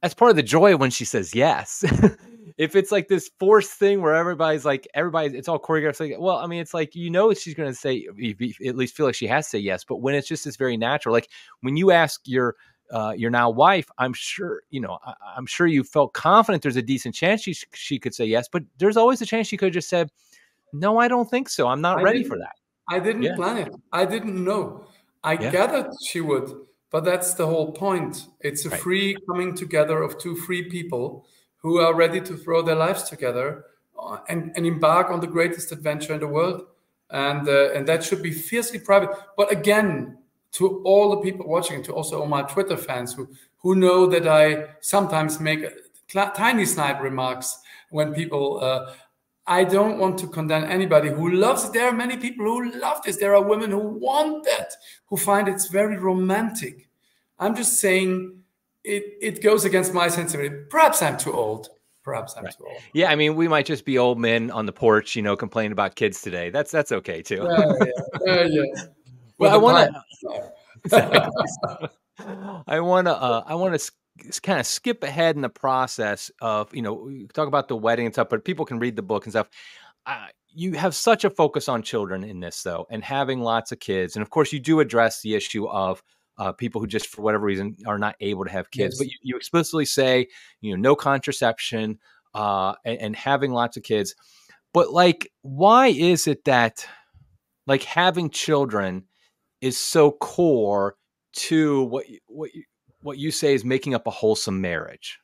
that's part of the joy when she says yes. [laughs] if it's like this forced thing where everybody's like everybody it's all choreographed like well i mean it's like you know she's going to say at least feel like she has to say yes but when it's just this very natural like when you ask your uh, your now wife i'm sure you know I, am sure you felt confident there's a decent chance she she could say yes but there's always a chance she could have just said no, I don't think so. I'm not I ready for that. I didn't yeah. plan it. I didn't know. I yeah. gathered she would, but that's the whole point. It's a right. free coming together of two free people who are ready to throw their lives together uh, and, and embark on the greatest adventure in the world. And uh, and that should be fiercely private. But again, to all the people watching, to also all my Twitter fans who who know that I sometimes make tiny snide remarks when people uh, I don't want to condemn anybody who loves it. There are many people who love this. There are women who want that, who find it's very romantic. I'm just saying it, it goes against my sensibility. Perhaps I'm too old. Perhaps I'm right. too old. Yeah, I mean, we might just be old men on the porch, you know, complaining about kids today. That's that's okay too. Yeah, yeah, uh, yeah. [laughs] well, I want to. [laughs] [laughs] I want to. Uh, I want to kind of skip ahead in the process of you know talk about the wedding and stuff but people can read the book and stuff uh, you have such a focus on children in this though and having lots of kids and of course you do address the issue of uh, people who just for whatever reason are not able to have kids yes. but you, you, explicitly say you know no contraception uh, and, and, having lots of kids But like, why is it that like having children is so core to what what you, what you say is making up a wholesome marriage?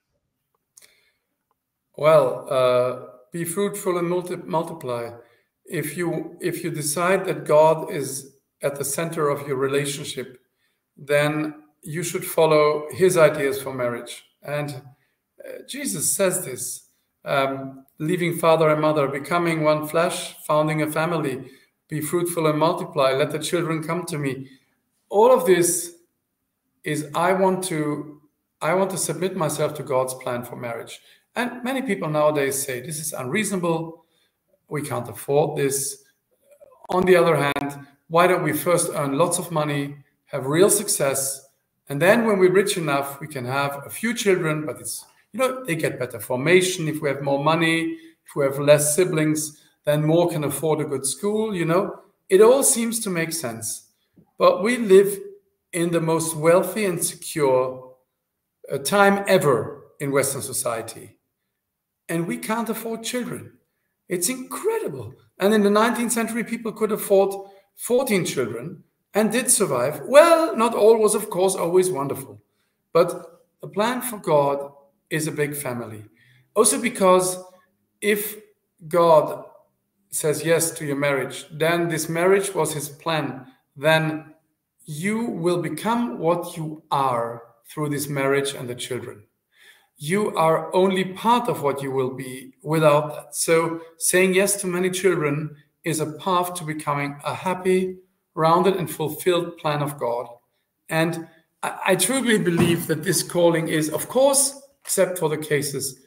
Well, uh, be fruitful and multi- multiply. If you if you decide that God is at the center of your relationship, then you should follow His ideas for marriage. And uh, Jesus says this: um, leaving father and mother, becoming one flesh, founding a family, be fruitful and multiply. Let the children come to me. All of this is I want to I want to submit myself to God's plan for marriage. And many people nowadays say this is unreasonable. We can't afford this. On the other hand, why don't we first earn lots of money, have real success, and then when we're rich enough, we can have a few children, but it's you know, they get better formation if we have more money, if we have less siblings, then more can afford a good school, you know. It all seems to make sense. But we live in the most wealthy and secure uh, time ever in Western society. And we can't afford children. It's incredible. And in the 19th century, people could afford 14 children and did survive. Well, not all was, of course, always wonderful. But the plan for God is a big family. Also, because if God says yes to your marriage, then this marriage was his plan, then you will become what you are through this marriage and the children. You are only part of what you will be without that. So, saying yes to many children is a path to becoming a happy, rounded, and fulfilled plan of God. And I, I truly believe that this calling is, of course, except for the cases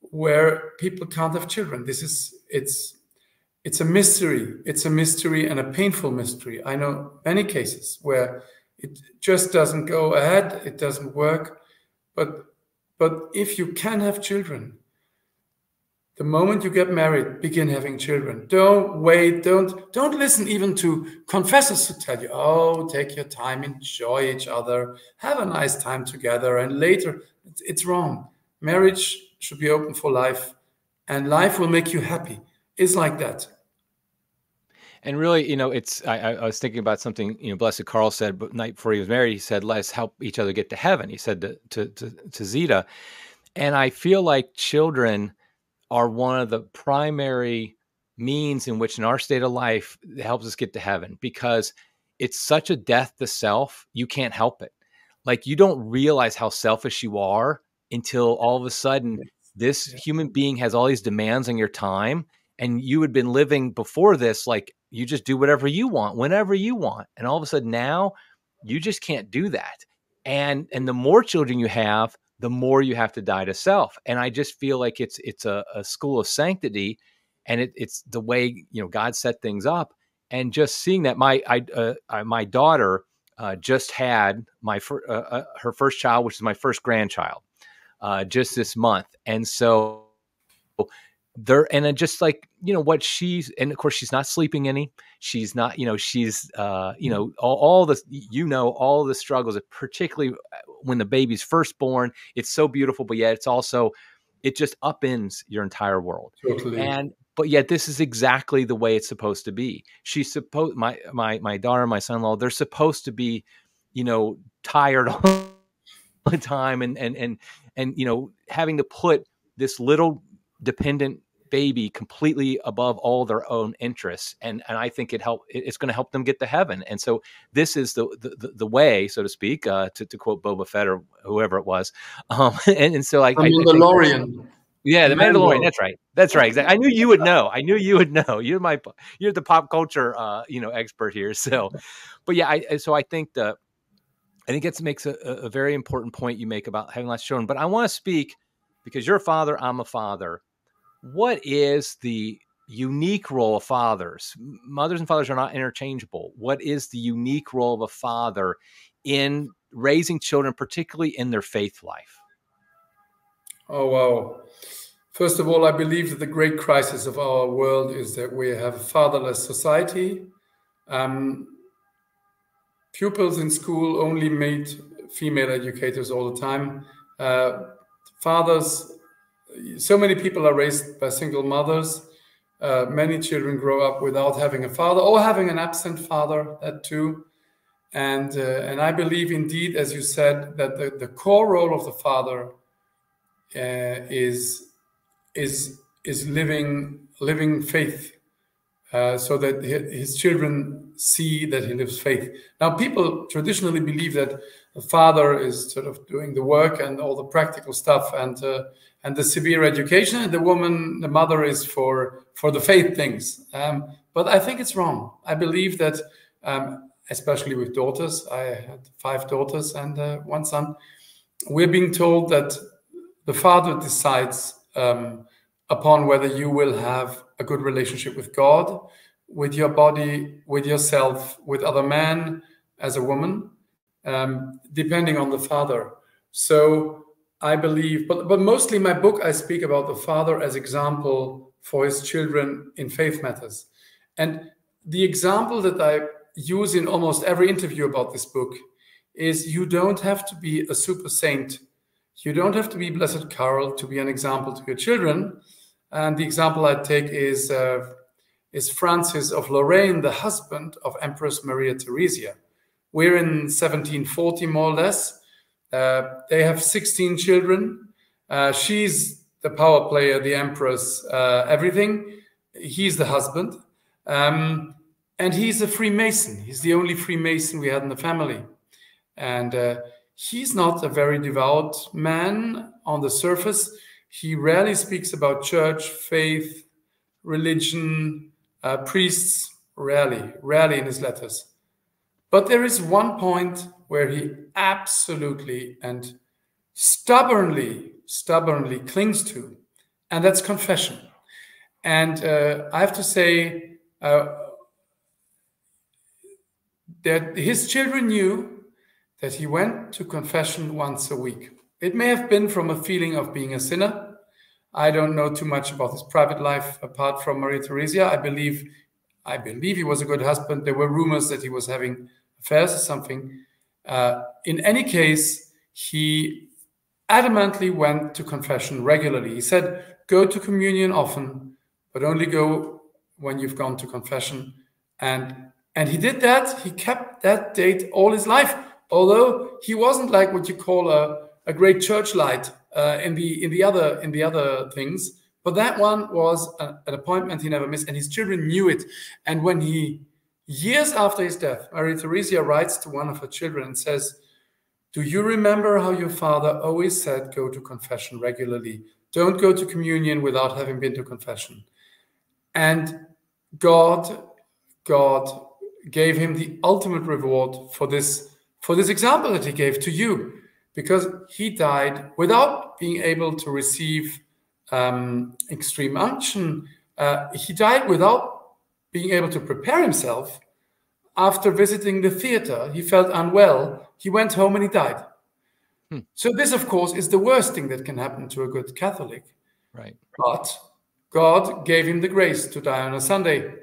where people can't have children. This is it's it's a mystery. It's a mystery and a painful mystery. I know many cases where it just doesn't go ahead, it doesn't work. But but if you can have children, the moment you get married, begin having children. Don't wait. Don't don't listen even to confessors who tell you, "Oh, take your time, enjoy each other, have a nice time together," and later it's, it's wrong. Marriage should be open for life, and life will make you happy. It's like that. And really, you know, it's I, I, was thinking about something you know, Blessed Karl said, but night before he was married, he said, "Let's help each other get to heaven." He said to to to, to Zita, and I feel like children are one of the primary means in which, in our state of life, helps us get to heaven because it's such a death to self. You can't help it. Like you don't realize how selfish you are until all of a sudden this human being has all these demands on your time and you had been living before this like you just do whatever you want whenever you want and all of a sudden now you just can't do that. And and the more children you have the more you have to die to self. And i just feel like it's it's a, a school of sanctity and it, it's the way you know god set things up. And just seeing that my i uh, my daughter uh, just had my fir- uh, uh, her first child which is my first grandchild uh, just this month. And so there, and then just like, you know, what she's, and of course, she's not sleeping any. She's not, you know, she's, uh, you know, all, all the, you know, all the struggles, particularly uh, when the baby's first born. It's so beautiful, but yet it's also, it just upends your entire world. Totally. And, but yet this is exactly the way it's supposed to be. She's supposed, my, my, my daughter, my son-in-law, they're supposed to be, you know, tired [laughs] all the time and, and, and, and you know having to put this little dependent baby completely above all their own interests and and i think it help it's going to help them get to heaven and so this is the the, the way so to speak uh, to, to quote boba fett or whoever it was [laughs] um, and, and so like I, mandalorian yeah, the Mandalorian. That's right. That's right. Exactly. I knew you would [laughs] know. I knew you would know. You're my, you're the pop culture, uh, you know, expert here. So, but yeah, I, so I think the, I think it makes a, a, very important point you make about having lots of children. But I want to speak because you're a father, I'm a father. What is the unique role of fathers? Mothers and fathers are not interchangeable. What is the unique role of a father in raising children, particularly in their faith life? Oh, wow. First of all, I believe that the great crisis of our world is that we have a fatherless society. Um, pupils in school only made female educators all the time. Uh, fathers, so many people are raised by single mothers. uh, many children grow up without having a father or having an absent father, that too. And, uh, and I believe indeed, as you said, that the, the core role of the father uh, is, is, is living, living faith uh, so that his children see that he lives faith. Now, people traditionally believe that the father is sort of doing the work and all the practical stuff and uh, and the severe education, and the woman, the mother, is for for the faith things. Um, but I think it's wrong. I believe that, um, especially with daughters, I had five daughters and uh, one son. We're being told that the father decides um, upon whether you will have a good relationship with God, with your body, with yourself, with other men, as a woman, um, depending on the father. So I believe, but, but mostly my book, I speak about the father as example for his children in faith matters. And the example that I use in almost every interview about this book is you don't have to be a super saint. You don't have to be Blessed Karl to be an example to your children. And the example I take is, uh, is Francis of Lorraine, the husband of Empress Maria Theresia. We're in 1740, more or less. Uh, they have 16 children. Uh, she's the power player, the empress, uh, everything. He's the husband. Um, and he's a Freemason. He's the only Freemason we had in the family. And uh, he's not a very devout man on the surface. He rarely speaks about church, faith, religion, uh, priests, rarely, rarely in his letters. But there is one point where he absolutely and stubbornly, stubbornly clings to, and that's confession. And uh, I have to say uh, that his children knew that he went to confession once a week. It may have been from a feeling of being a sinner. I don't know too much about his private life apart from Maria Theresia. I believe, I believe he was a good husband. There were rumors that he was having affairs or something. Uh, in any case, he adamantly went to confession regularly. He said, Go to communion often, but only go when you've gone to confession. And and he did that. He kept that date all his life, although he wasn't like what you call a, a great church light uh, in the in the other in the other things. But that one was a, an appointment he never missed, and his children knew it. And when he Years after his death, Maria Theresia writes to one of her children and says, Do you remember how your father always said, Go to confession regularly? Don't go to communion without having been to confession. And God, God gave him the ultimate reward for this, for this example that he gave to you, because he died without being able to receive um, extreme unction. Uh, he died without being able to prepare himself, after visiting the theater, he felt unwell. He went home and he died. Hmm. So, this, of course, is the worst thing that can happen to a good Catholic. Right. But God gave him the grace to die on a Sunday,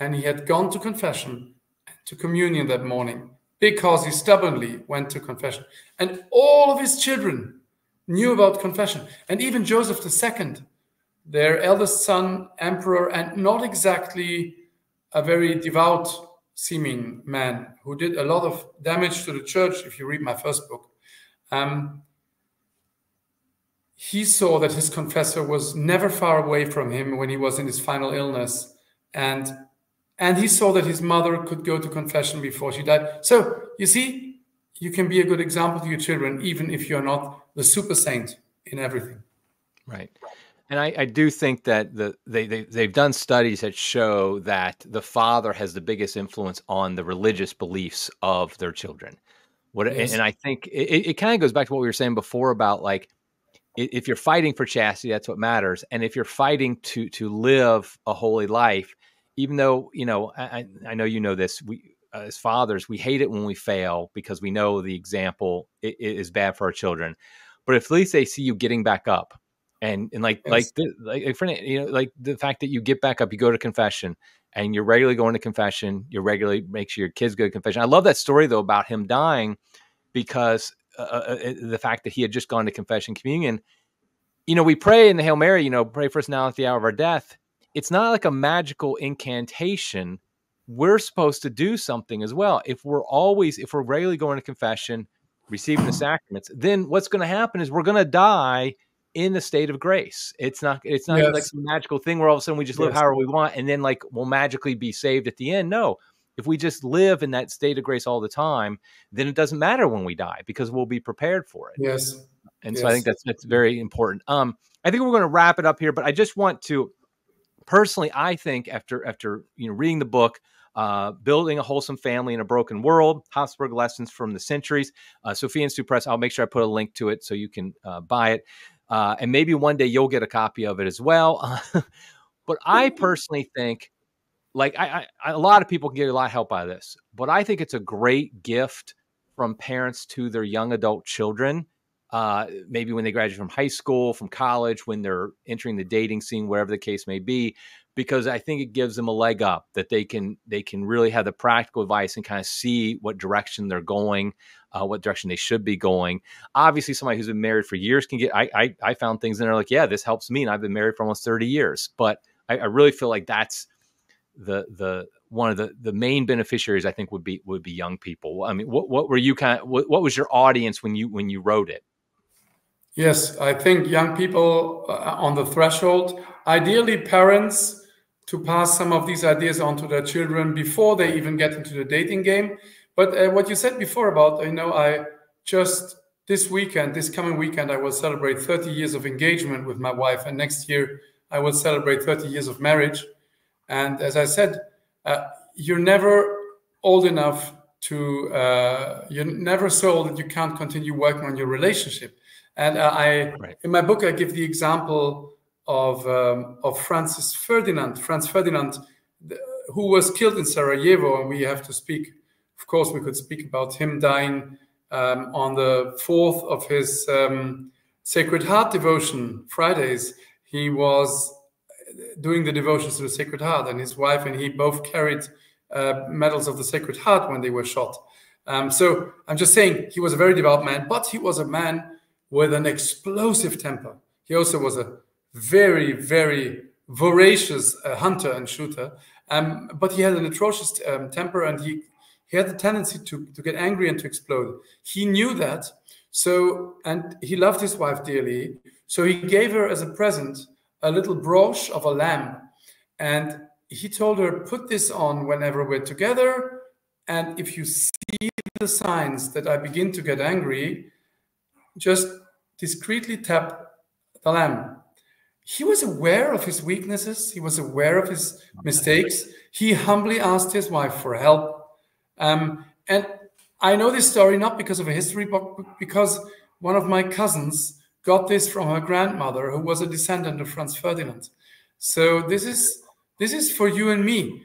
and he had gone to confession, to communion that morning, because he stubbornly went to confession. And all of his children knew about confession, and even Joseph II, their eldest son, emperor, and not exactly a very devout seeming man who did a lot of damage to the church. If you read my first book, um, he saw that his confessor was never far away from him when he was in his final illness, and and he saw that his mother could go to confession before she died. So you see, you can be a good example to your children, even if you're not the super saint in everything. Right. And I, I, do think that the they, they they've done studies that show that the father has the biggest influence on the religious beliefs of their children. What yes. and I think it, it kind of goes back to what we were saying before about like if you're fighting for chastity, that's what matters. And if you're fighting to to live a holy life, even though you know I, I know you know this, we as fathers we hate it when we fail because we know the example is bad for our children. But if at least they see you getting back up and and like yes. like the, like for you know like the fact that you get back up, you go to confession, and you're regularly going to confession. You regularly make sure your kids go to confession. I love that story though about him dying because uh, uh, uh the fact that he had just gone to confession communion. You know, we pray in the Hail Mary. You know, pray for us now at the hour of our death. It's not like a magical incantation. We're supposed to do something as well. If we're always, if we're regularly going to confession, receiving the sacraments, then what's going to happen is we're going to die in the state of grace. It's not it's not yes. like some magical thing where all of a sudden we just live yes. however we want and then like we'll magically be saved at the end. No. If we just live in that state of grace all the time, then it doesn't matter when we die because we'll be prepared for it. Yes. And yes. so I think that's that's very important. Um I think we're going to wrap it up here, but I just want to personally I think after after you know reading the book uh, building a wholesome family in a broken world habsburg lessons from the centuries uh, sophia institute press i'll make sure i put a link to it so you can uh, buy it uh, and maybe one day you'll get a copy of it as well. [laughs] but I personally think, like, I, I, a lot of people can get a lot of help out of this, but I think it's a great gift from parents to their young adult children. Uh, maybe when they graduate from high school, from college, when they're entering the dating scene, wherever the case may be, because I think it gives them a leg up that they can they can really have the practical advice and kind of see what direction they're going uh, what direction they should be going. Obviously, somebody who's been married for years can get. I I, I found things in there like, yeah, this helps me, and I've been married for almost thirty years. But I, I really feel like that's the the one of the the main beneficiaries. I think would be would be young people. I mean, what what were you kind of what, what was your audience when you when you wrote it? Yes, I think young people uh, on the threshold, ideally parents to pass some of these ideas on to their children before they even get into the dating game but uh, what you said before about, you know, I just this weekend, this coming weekend, I will celebrate 30 years of engagement with my wife, and next year I will celebrate 30 years of marriage. And as I said, uh, you're never old enough to, uh, you're never so old that you can't continue working on your relationship. And uh, I, right. in my book, I give the example of um, of Francis Ferdinand, Franz Ferdinand, who was killed in Sarajevo, and we have to speak of course, we could speak about him dying um, on the fourth of his um, Sacred Heart devotion Fridays. He was doing the devotions to the Sacred Heart, and his wife and he both carried uh, medals of the Sacred Heart when they were shot. Um, so I'm just saying he was a very devout man, but he was a man with an explosive temper. He also was a very, very voracious uh, hunter and shooter, um, but he had an atrocious um, temper, and he he had the tendency to, to get angry and to explode. He knew that. So, and he loved his wife dearly. So he gave her as a present a little brooch of a lamb. And he told her, put this on whenever we're together. And if you see the signs that I begin to get angry, just discreetly tap the lamb. He was aware of his weaknesses. He was aware of his mistakes. He humbly asked his wife for help um, and I know this story not because of a history book, but because one of my cousins got this from her grandmother, who was a descendant of Franz Ferdinand. So this is this is for you and me.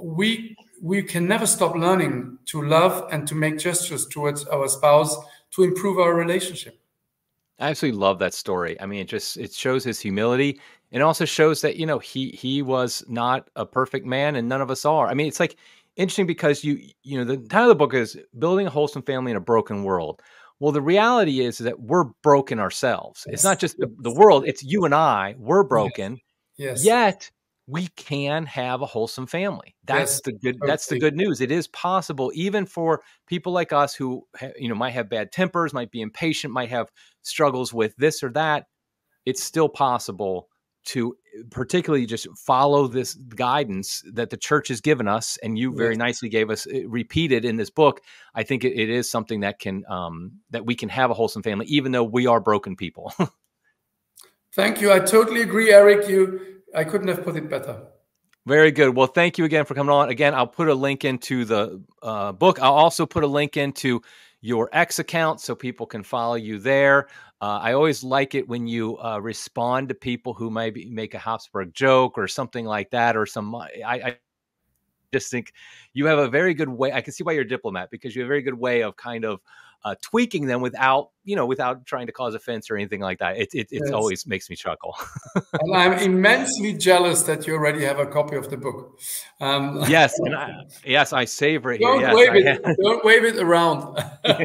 We we can never stop learning to love and to make gestures towards our spouse to improve our relationship. I absolutely love that story. I mean, it just it shows his humility and also shows that you know he he was not a perfect man, and none of us are. I mean, it's like interesting because you you know the title of the book is building a wholesome family in a broken world well the reality is, is that we're broken ourselves yes. it's not just the, the, world it's you and i we're broken yes. yes. yet we can have a wholesome family. That's yes. the good that's the good news. It is possible even for people like us who you know might have bad tempers might be impatient might have struggles with this or that it's still possible to particularly just follow this guidance that the church has given us and you very yes. nicely gave us eh, repeated in this book. I think it, it is something that can um, that we can have a wholesome family even though we are broken people. [laughs] Thank you. I totally agree eric. You i couldn't have put it better very good. Well, thank you again for coming on. Again, I'll put a link into the uh, book. I'll also put a link into your X account so people can follow you there. Uh, I always like it when you uh, respond to people who maybe make a Habsburg joke or something like that, or some. I, I just think you have a very good way. I can see why you're a diplomat because you have a very good way of kind of uh, tweaking them without, you know, without trying to cause offense or anything like that. It it yes. always makes me chuckle. and I'm immensely jealous that you already have a copy of the book. Um, yes, and I, [laughs] yes, I savor it don't here. Wave it, [laughs] don't wave it around. [laughs]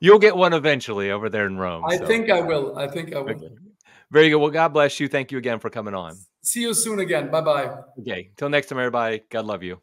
You'll get one eventually over there in Rome. I so. think I will. I think I will. Okay. Very good. Well, God bless you. Thank you again for coming on. See you soon again. Bye bye. Okay. Till next time, everybody. God love you.